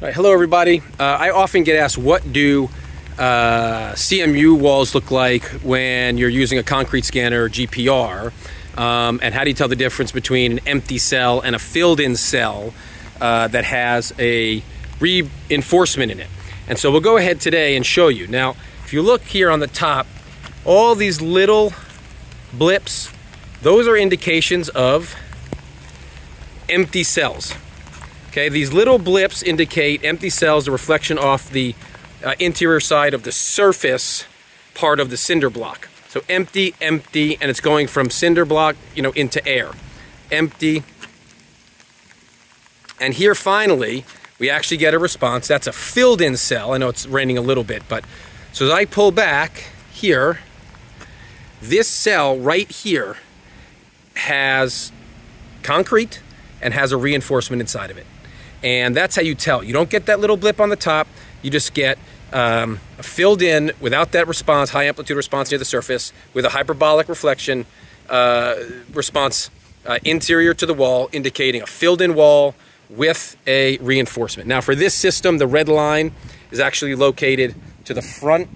Right, hello everybody. Uh, I often get asked what do uh, CMU walls look like when you're using a concrete scanner GPR um, and how do you tell the difference between an empty cell and a filled in cell uh, that has a reinforcement in it. And so we'll go ahead today and show you. Now if you look here on the top all these little blips those are indications of empty cells. Okay, these little blips indicate empty cells, a reflection off the uh, interior side of the surface part of the cinder block. So empty, empty, and it's going from cinder block, you know, into air. Empty. And here finally, we actually get a response. That's a filled in cell. I know it's raining a little bit, but so as I pull back here, this cell right here has concrete and has a reinforcement inside of it. And that's how you tell. You don't get that little blip on the top. You just get um, filled in without that response, high amplitude response near the surface, with a hyperbolic reflection uh, response uh, interior to the wall, indicating a filled in wall with a reinforcement. Now for this system, the red line is actually located to the front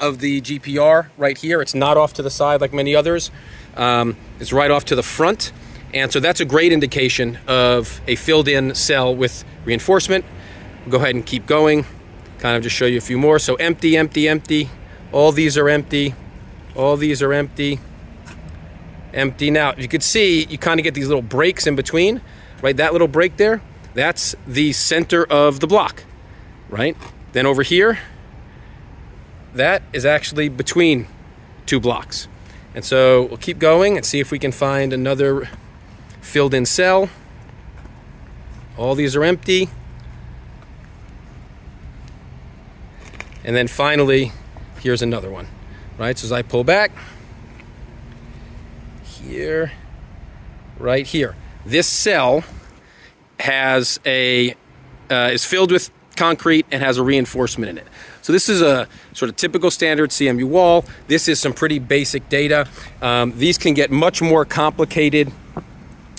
of the GPR right here. It's not off to the side like many others. Um, it's right off to the front. And so that's a great indication of a filled in cell with reinforcement. Go ahead and keep going. Kind of just show you a few more. So empty, empty, empty. All these are empty. All these are empty. Empty. Now, you can see, you kind of get these little breaks in between, right? That little break there, that's the center of the block, right? Then over here, that is actually between two blocks. And so we'll keep going and see if we can find another filled in cell. All these are empty. And then finally, here's another one, right? So as I pull back, here, right here, this cell has a, uh, is filled with concrete and has a reinforcement in it. So this is a sort of typical standard CMU wall. This is some pretty basic data. Um, these can get much more complicated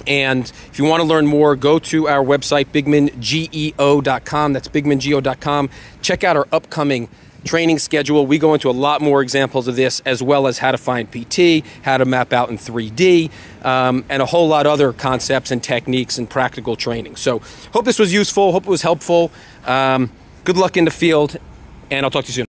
and if you want to learn more, go to our website, bigmangeo.com. That's bigmangeo.com. Check out our upcoming training schedule. We go into a lot more examples of this, as well as how to find PT, how to map out in 3D, um, and a whole lot other concepts and techniques and practical training. So, hope this was useful. Hope it was helpful. Um, good luck in the field, and I'll talk to you soon.